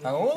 なるほ。